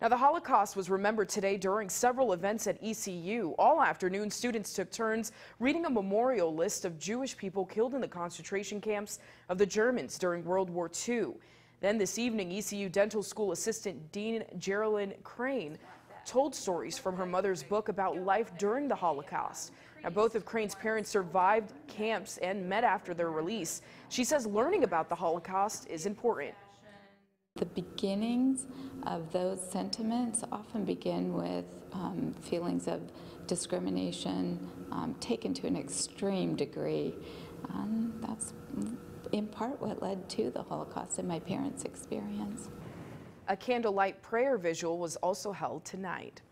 Now, the Holocaust was remembered today during several events at ECU. All afternoon, students took turns reading a memorial list of Jewish people killed in the concentration camps of the Germans during World War II. Then this evening, ECU Dental School Assistant Dean Geraldine Crane told stories from her mother's book about life during the Holocaust. Now, both of Crane's parents survived camps and met after their release. She says learning about the Holocaust is important. The beginnings of those sentiments often begin with um, feelings of discrimination um, taken to an extreme degree. And that's in part what led to the Holocaust in my parents' experience. A candlelight prayer visual was also held tonight.